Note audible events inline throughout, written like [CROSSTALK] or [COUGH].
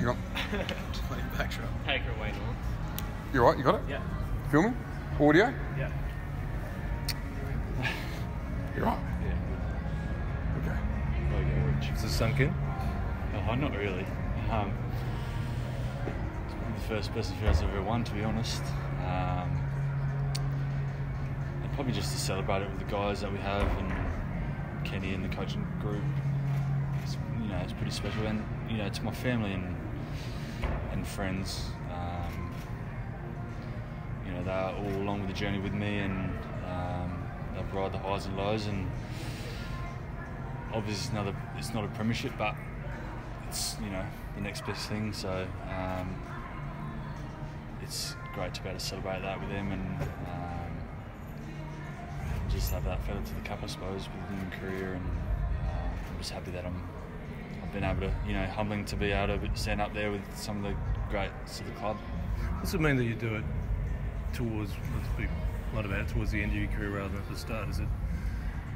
Hang on. [LAUGHS] Playing backdrop. Take her away, North. You right? You got it? Yeah. Filming? Audio? Yeah. [SIGHS] You right? Yeah. Okay. Is it sunk in? Oh, not really. Um, it's probably the first person who has ever won, to be honest. Um, and probably just to celebrate it with the guys that we have and Kenny and the coaching group. It's, you know, it's pretty special, and you know, it's my family and and friends. Um, you know, they're all along with the journey with me, and um, they've ride the highs and lows. And obviously, it's another, it's not a premiership, but it's you know the next best thing. So um, it's great to be able to celebrate that with them and um, just have that feather to the cap, I suppose, within my career. And uh, I'm just happy that I'm I've been able to you know humbling to be able to stand up there with some of the greats of the club. Does it mean that you do it towards, let's be blunt about it, towards the end of your career rather than at the start? Is it,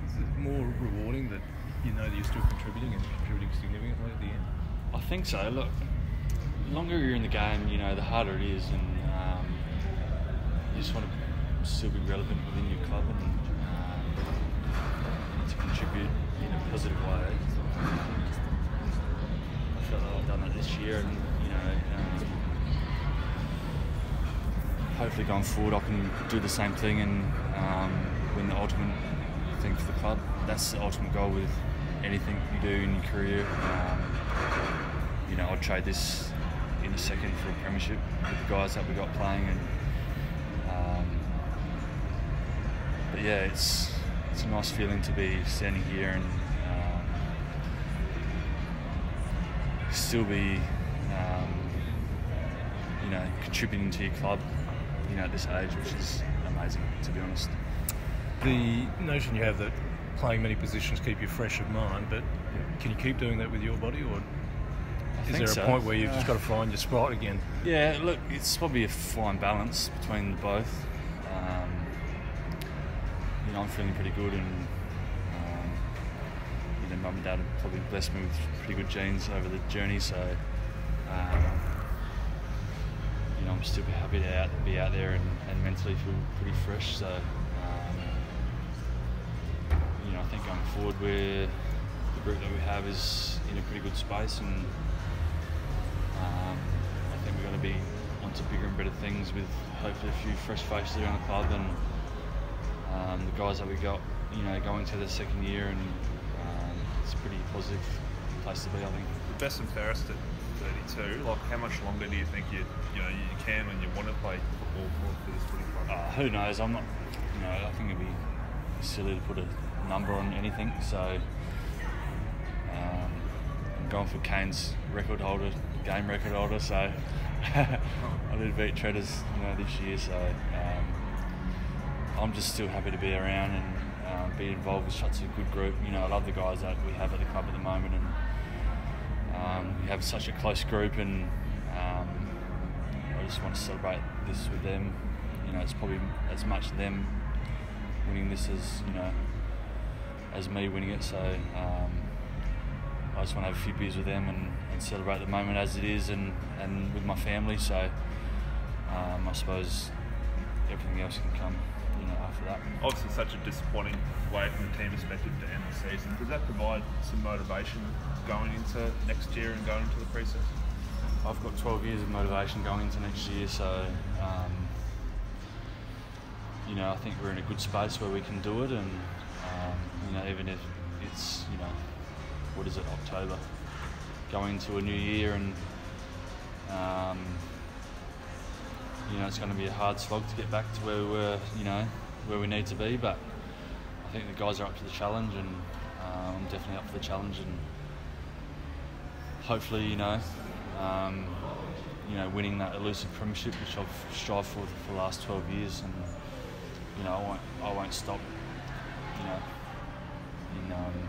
is it more rewarding that you know that you're still contributing and contributing significantly at the end? I think so. Look, the longer you're in the game, you know, the harder it is, and um, you just want to still be relevant within your club and um, to contribute in a positive way. That I've done that this year, and you know, um, hopefully going forward, I can do the same thing and um, win the ultimate thing for the club. That's the ultimate goal with anything you do in your career. Um, you know, I'd trade this in a second for a premiership with the guys that we got playing, and um, but yeah, it's it's a nice feeling to be standing here and still be um, you know contributing to your club, you know, at this age, which is amazing to be honest. The notion you have that playing many positions keep you fresh of mind, but can you keep doing that with your body, or I is there a so. point where you've Uh, just got to find your spot again? Yeah, look, it's probably a fine balance between the both. Um, you know, I'm feeling pretty good, and mum and dad have probably blessed me with pretty good genes over the journey. So, um, you know, I'm still happy to out, be out there and, and mentally feel pretty fresh. So, um, you know, I think going forward, we're the group that we have is in a pretty good space and. Um, I think we're going to be onto bigger and better things with hopefully a few fresh faces around the club and um, the guys that we got, you know, going to the second year and it's a pretty positive place to be, I think. The best and fairest at 32. Like, how much longer do you think you you know you can and you want to play football for, for this footy club? Uh, who knows? I'm not, you know, I think it'd be silly to put a number on anything. So um, I'm going for Kane's record holder, game record holder. So [LAUGHS] I did beat Treaders, you know, this year. So um, I'm just still happy to be around and um, be involved with such a good group. You know, I love the guys that we have at the club at the moment, and um, we have such a close group, and um, I just want to celebrate this with them. You know, it's probably as much them winning this as you know as me winning it. So um, I just want to have a few beers with them and, and celebrate the moment as it is, and, and with my family. So um, I suppose everything else can come, you know, after that. Obviously, such a disappointing way from the team perspective to end the season. Does that provide some motivation going into next year and going into the pre-season? I've got 12 years of motivation going into next year, so um, you know I think we're in a good space where we can do it, and um, you know even if it's you know what is it October, going into a new year, and um, you know it's going to be a hard slog to get back to where we were, you know where we need to be, but I think the guys are up to the challenge, and um, I'm definitely up for the challenge, and hopefully you know um, you know, winning that elusive premiership, which I've strived for for the last 12 years, and you know, I won't, I won't stop, you know, in, um,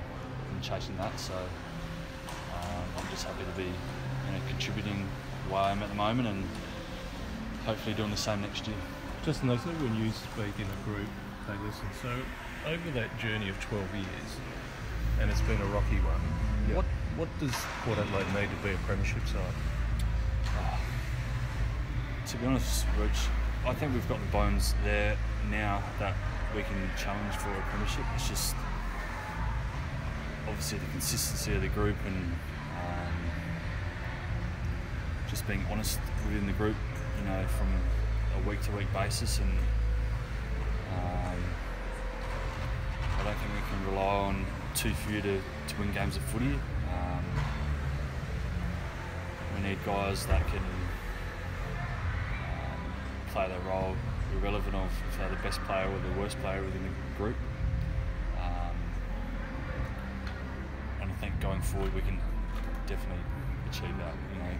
in chasing that. So um, I'm just happy to be, you know, contributing where I am at the moment, and hopefully doing the same next year. Just note that when you speak in a group, they listen. So over that journey of 12 years, and it's been a rocky one, Yeah. what what does Port Adelaide need to be a premiership side? To be honest, Rich, I think we've got the bones there now that we can challenge for a premiership. It's just obviously the consistency of the group and um, just being honest within the group, know, from a week to week basis. And um, I don't think we can rely on too few to, to win games of footy. Um, we need guys that can um, play their role, irrelevant of if they're the best player or the worst player within the group. Um, and I think going forward we can definitely achieve that. You know,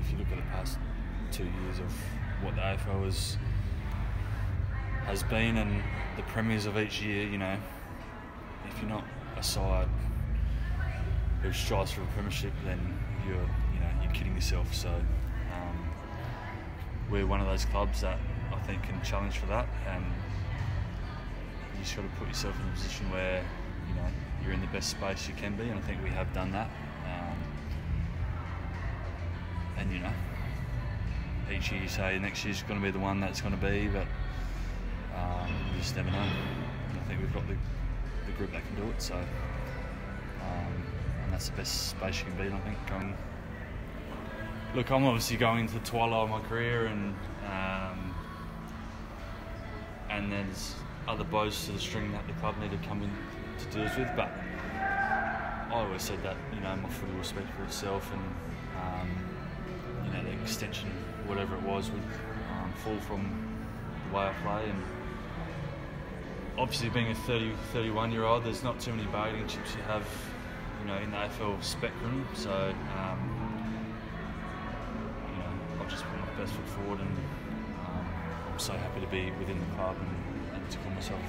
if you look at the past two years of what the AFL has has been and the premiers of each year, you know, if you're not a side who strives for a premiership, then you're you know you're kidding yourself. So um, we're one of those clubs that I think can challenge for that, and you just got to put yourself in a position where you know you're in the best space you can be, and I think we have done that. Um, and you know, each year you say next year's going to be the one that's going to be, but um, you just never know. And I think we've got the, the group that can do it, so um, and that's the best space you can be in. I think going. Look, I'm obviously going into the twilight of my career, and um, and there's other bows to the string that the club need to come in to deal with. But I always said that you know my footy will speak for itself, and um, you know the extension, whatever it was, would um, fall from the way I play. And obviously, being a 30, 31 year old, there's not too many bargaining chips you have, you know, in the AFL spectrum. So. Um, you know, I've just put my best foot forward, and um, I'm so happy to be within the club and, and to call myself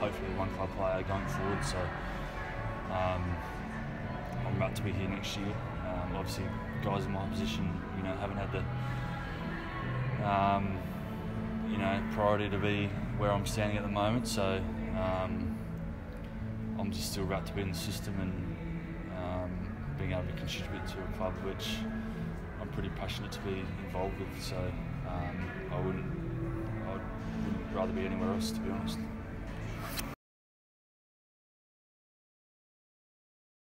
hopefully one club player going forward. So um, I'm about to be here next year. Um, obviously, guys in my position, you know, haven't had the um, you know priority to be where I'm standing at the moment. So um, I'm just still to be in the system and um, being able to contribute to a club which I'm pretty passionate to be involved with. So um, I wouldn't, I wouldn't rather be anywhere else, to be honest.